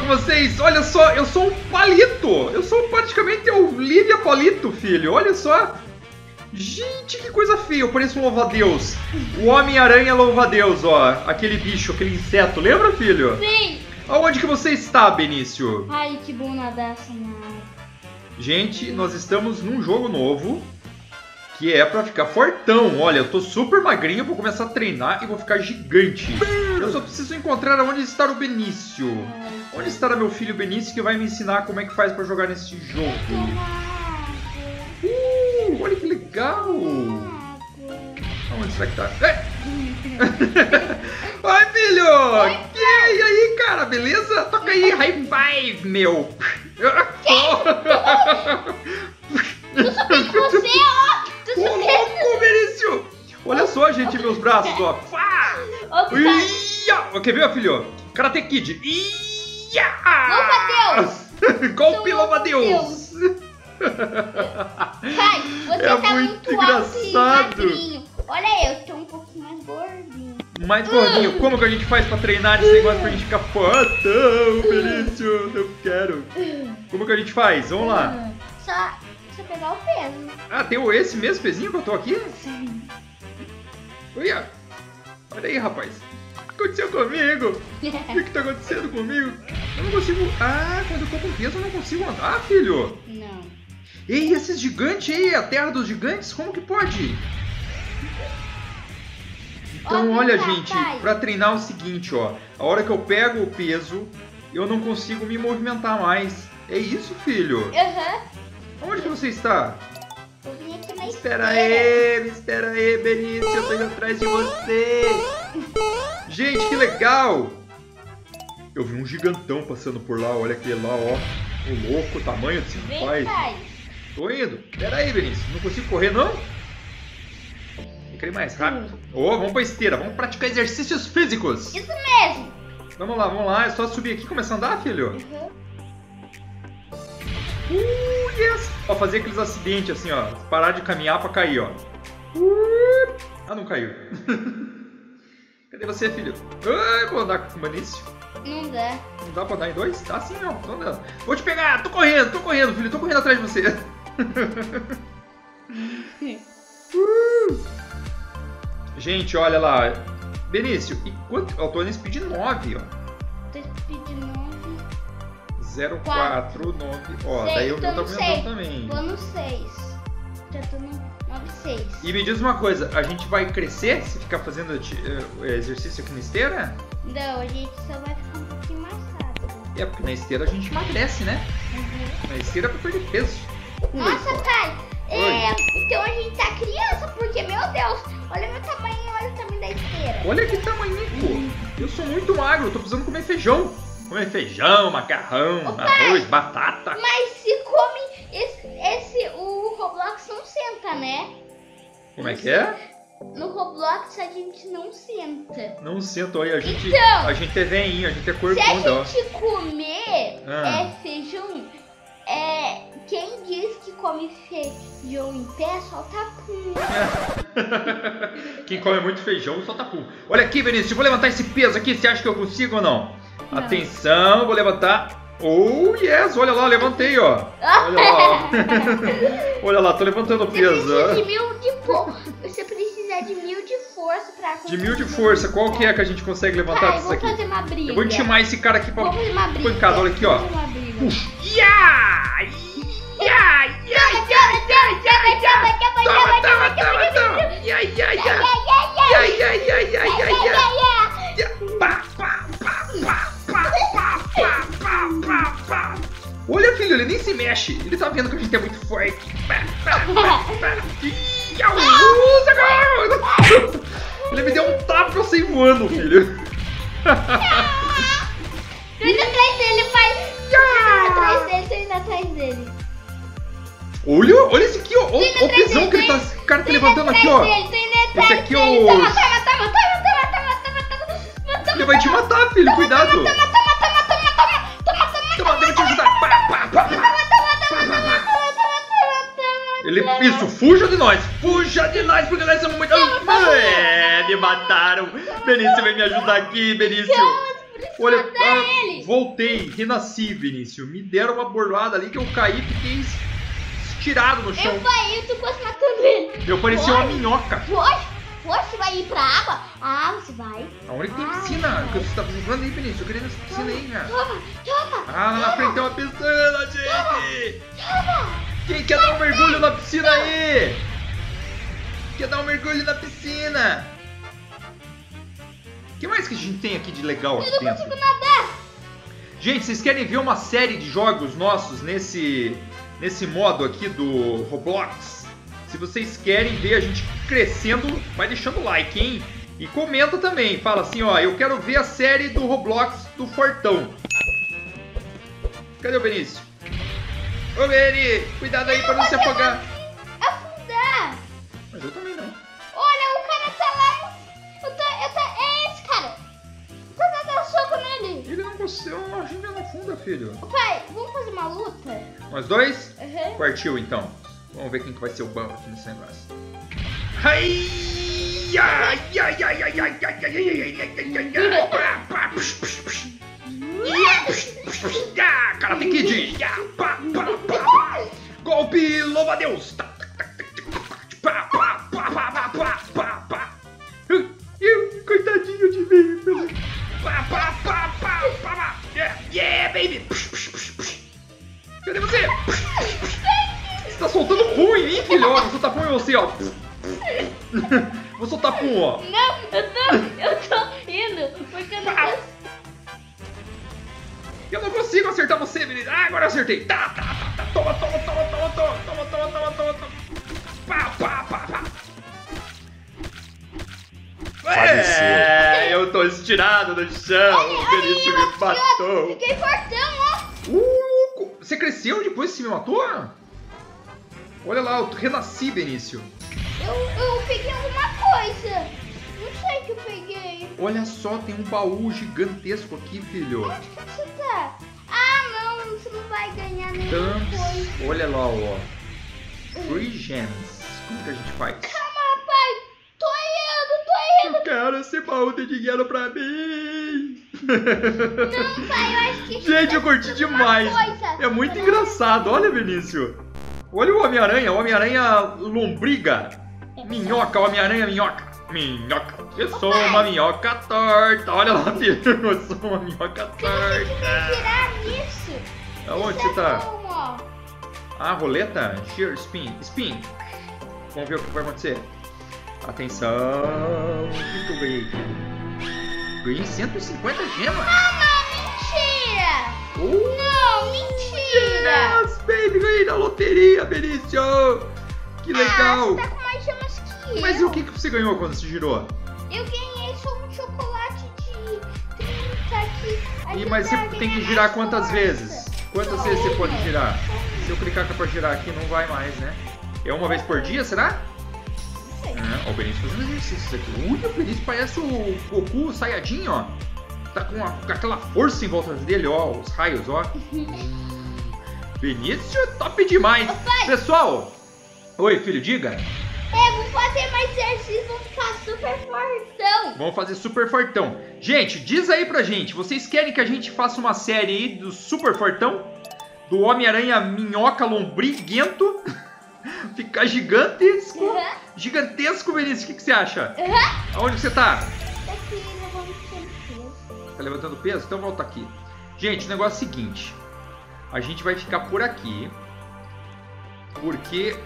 com vocês? Olha só, eu sou um palito. Eu sou praticamente o Lívia Palito, filho. Olha só. Gente, que coisa feia. Eu pareço um louva-a-Deus. O Homem-Aranha louva-a-Deus, ó. Aquele bicho, aquele inseto. Lembra, filho? Sim! Aonde que você está, Benício? Ai, que bom nadar na Gente, nós estamos num jogo novo que é pra ficar fortão. Olha, eu tô super magrinho, vou começar a treinar e vou ficar gigante. Eu só preciso encontrar onde está o Benício. Onde estará meu filho Benício que vai me ensinar como é que faz pra jogar nesse jogo? Uh, olha que legal! Onde será que tá? É! Oi, filho! Que, e aí, cara, beleza? Toca aí, high five, meu! Tu subiu você, ó! Tu Ô, louco, Benício! Olha só, gente, meus braços, ó. Tá... Ia! Quer ver, filho? Karate Kid. Ia! Louva-a-Deus! Golpe Sou louva-a-Deus! Pai, você É tá muito engraçado. Olha eu, tô um pouquinho mais gordinho. Mais gordinho, como que a gente faz pra treinar esse negócio pra gente ficar fortão, Benício? Eu quero. Como que a gente faz? Vamos lá. Só, só pegar o peso. Ah, tem esse mesmo pezinho que eu tô aqui? Olha! Olha aí, rapaz. O que aconteceu comigo? O que, que tá acontecendo comigo? Eu não consigo. Ah, quando eu tô com peso eu não consigo andar, filho. Não. Ei, esses gigantes aí, a terra dos gigantes, como que pode? Então, olha, gente, pra treinar é o seguinte, ó. A hora que eu pego o peso, eu não consigo me movimentar mais. É isso, filho? Aham. Onde que você está? Eu vim aqui na Espera esteira. aí, me espera aí, Benício, eu tô indo atrás de você. Gente, que legal! Eu vi um gigantão passando por lá, olha aquele lá, ó. O louco, o tamanho desse Vem, rapaz. pai. Tô indo. Pera aí, Benício, não consigo correr, não? Tem que ir mais rápido. Ô, vamos pra esteira, vamos praticar exercícios físicos. Isso mesmo. Vamos lá, vamos lá, é só subir aqui e começar a andar, filho. Uhum. Uh, yes! Ó, fazer aqueles acidentes assim, ó. Parar de caminhar pra cair, ó. Uh, ah, não caiu. Cadê você, filho? Ai, vou andar com o Manício. Não dá. Não dá pra andar em dois? Tá sim, não. Tô andando. Vou te pegar! Tô correndo, tô correndo, filho. Tô correndo atrás de você. uh! Gente, olha lá. Benício, e quanto... Eu tô no speed 9, ó. Tô speed 9. 049. Ó, sei, daí eu tô aumentando também. Tô no 6. Tá 96. E me diz uma coisa, a gente vai crescer se ficar fazendo eh, exercício aqui na esteira? Não, a gente só vai ficar um pouquinho mais rápido. É, porque na esteira a gente emagrece, né? Uhum. Na esteira é pra perder peso. Nossa, pai, é, então a gente tá criança, porque, meu Deus, olha meu tamanho, olha o tamanho da esteira. Olha que tamanho, pô! Eu sou muito magro, eu tô precisando comer feijão. Comer feijão, macarrão, Ô, arroz, pai, batata. Mas Como é que é? No Roblox a gente não senta. Não sinto aí, a gente, Então. a gente é veinho, a gente é Se a ó. gente comer Ah. é feijão, é, quem diz que come feijão em pé solta pum. Quem come muito feijão solta pum. Olha aqui, Benício, eu vou levantar esse peso aqui, você acha que eu consigo ou não? Não. Atenção, vou levantar. Oh, yes, olha lá, levantei, ó. Olha lá. olha lá, tô levantando o Você peso. precisa de mil de força. Você precisa de mil de força pra De mil de força, qual que é que a gente consegue levantar Pai, disso vou aqui? fazer uma briga. Eu vou intimar esse cara aqui pra Vamos fazer uma briga. pancada, olha aqui, ó. Vamos fazer uma briga. Puxa. Ya! Ya! Ya! Toma, toma, toma, toma! Ya, ya, ya! Ya, ya, ya, ya, ya, ya! Ya! Pá, tranquilo, ele nem se mexe. Ele tá vendo que a gente é muito forte. Ele me deu um tapa eu saí voando, filho. Tô indo atrás dele, pai. Tô indo atrás dele, tô indo atrás dele. Olha, olha esse aqui, ó. O pisão que ele tá. O cara tá levantando aqui, ó. Esse aqui é o. Ele vai te matar, filho. Cuidado. Ele, isso, fuja de nós! Fuja de nós, porque nós somos muito. É, me mataram! Benício, vem me ajudar aqui, Benício! Olha, ah, voltei, renasci, Vinícius. Me deram uma bordoada ali que eu caí e fiquei es- estirado no chão. Eu eu tô quase matando ele. Eu parecia uma minhoca. Poxa, poxa, você vai ir pra água? Ah, você vai. Aonde que tem Ah, piscina? Que você tá jogando aí, Vinícius? Eu queria ir nessa piscina aí, cara. Toma, toma, Ah, lá na frente tem uma piscina, gente! toma. Quem quer dar um mergulho na piscina aí? Quer dar um mergulho na piscina? O que mais que a gente tem aqui de legal aqui Eu não dentro? consigo nadar. Gente, vocês querem ver uma série de jogos nossos nesse, nesse modo aqui do Roblox? Se vocês querem ver a gente crescendo, vai deixando o like, hein? E comenta também, fala assim, ó, eu quero ver a série do Roblox do Fortão. Cadê o Benício? Ô Beni, cuidado aí pra não se afogar. Afundar. Mas eu também não. Olha, o cara tá lá. Eu tô, eu tô, é esse cara. Tô dando soco nele. Ele não conseguiu, a gente não afunda, filho. Ô, Pai, vamos fazer uma luta? Nós dois? Uhum. Partiu então. Vamos ver quem que vai ser o bom aqui nesse negócio. Ai! Ai, ai, ai, ai, ai, ai, ai, ai, ai, ai, ai, ai, ai, pá, pá, psh, psh, psh. Ya, Karate Kid! Pá, pá. Golpe, louva Deus! Coitadinho de mim! Yeah, baby! Cadê você? Você tá soltando ruim, hein, filhote? Você tá com você, ó! Vou soltar pum, ó! Não, eu tô, eu tô indo, porque eu não consigo. Eu não consigo acertar você, menino. Ah, agora eu acertei. Tá, tá, tá, tá. Toma, toma, toma, toma, toma, toma, toma, toma, toma, toma. Pá, pá, pá, pá. É, eu tô estirado no chão. O Benício me matou. Fiquei fortão, ó. Uh, você cresceu depois que você me matou? Olha lá, eu renasci, Benício. Eu, eu peguei alguma coisa. Olha só, tem um baú gigantesco aqui, filho. Onde que você tá? Ah, não, você não vai ganhar nenhuma coisa. Olha lá, ó. Free gems. Como que a gente faz? Calma, pai. Tô indo, tô indo. Eu quero esse baú de dinheiro pra mim. Não, pai, eu acho que... Gente, eu curti demais. É muito engraçado. Olha, Vinícius. Olha o Homem-Aranha. O Homem-Aranha lombriga. Minhoca, Homem-Aranha minhoca. Minhoca. Eu sou uma minhoca torta. Olha lá. Eu sou uma minhoca Se torta. girar nisso... Aonde isso você é tá? bom. Ah, roleta? Shear spin. Spin. Vamos ver o que vai acontecer. Atenção. O que, eu ganhei? Ganhei 150 gemas. Ah, não, mentira. Uh, Não, mentira. yes, baby, ganhei na loteria, Benício. Que legal. Ah, você tá com mais gemas que Mas e eu. o que, que você ganhou quando você girou? Eu ganhei só um chocolate de 30 que E, mas você tem que girar quantas força. vezes? Quantas vezes você pode girar? Se eu clicar pra girar aqui, não vai mais, né? É uma vez por dia, será? Não sei. Ó, o Benício fazendo exercícios aqui. Ui, o Benício parece o Goku Saiyajin, ó. Tá com, com aquela força em volta dele, ó. Os raios, ó. Benício é top demais. Pessoal. Oi, filho, diga. É, vou fazer mais exercício, vou ficar super fortão. Vamos fazer super fortão. Gente, diz aí pra gente. Vocês querem que a gente faça uma série aí do super fortão? Do Homem-Aranha Minhoca Lombriguento? Ficar gigantesco. Uhum. Gigantesco, Benício. O que, que você acha? Uhum. Aonde você tá? Daqui levando peso. Tá levantando peso? Então volta aqui. Gente, o negócio é o seguinte. A gente vai ficar por aqui. Porque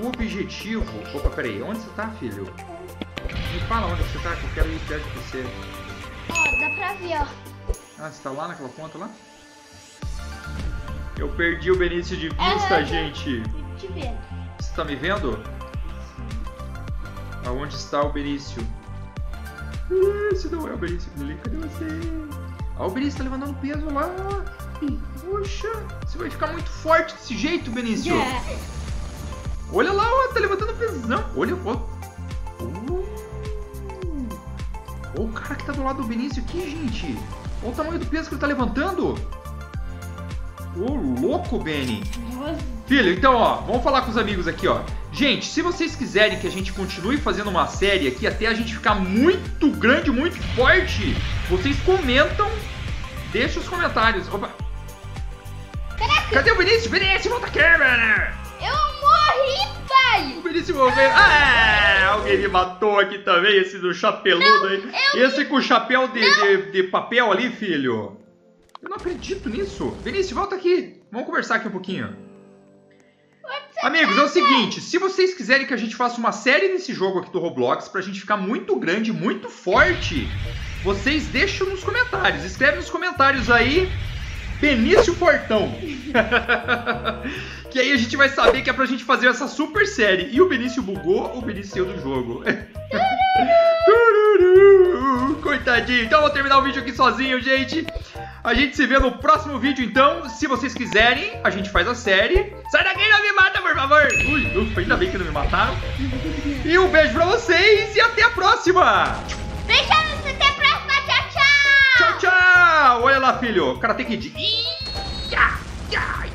o objetivo... Opa, peraí. Onde você tá, filho? Me fala onde você tá, que eu quero ir perto de você. Ó, dá pra ver, ó. Ah, você tá lá naquela ponta lá? Eu perdi o Benício de vista, Aham. gente. Tô te vendo. Você tá me vendo? Aonde está o Benício? Esse não é o Benício. Lili, Cadê você? Ah, o Benício tá levantando peso lá. Puxa, você vai ficar muito forte desse jeito, Benício. Olha lá, ó, tá levantando pesão. Olha, ó. Uh. Ó, o cara que tá do lado do Benício aqui, gente. Olha o tamanho do peso que ele tá levantando. Ô, louco, Benny. Filho, então, ó, vamos falar com os amigos aqui, ó. Gente, se vocês quiserem que a gente continue fazendo uma série aqui até a gente ficar muito grande, muito forte, vocês comentam, deixa os comentários. Opa. Caraca, Cadê o Vinícius? Vinícius, volta a câmera! Morri, pai! O Vinícius. Ah, alguém me matou aqui também, esse do chapeludo aí. Esse com o chapéu de, de, de papel ali, filho. Eu não acredito nisso. Vinícius, volta aqui. Vamos conversar aqui um pouquinho. Amigos, é o seguinte, se vocês quiserem que a gente faça uma série nesse jogo aqui do Roblox, pra gente ficar muito grande, muito forte, vocês deixam nos comentários. Escreve nos comentários aí, Benício Fortão. que aí a gente vai saber que é pra gente fazer essa super série. E o Benício bugou, o Benício do jogo. Coitadinho. Então eu vou terminar o vídeo aqui sozinho, gente. A gente se vê no próximo vídeo, então. Se vocês quiserem, a gente faz a série. Sai daqui não me mata, por favor. Ui, ufa, ainda bem que não me mataram. E um beijo pra vocês e até a próxima. Olha lá, filho. Kid. Ia, ia, ia, ia,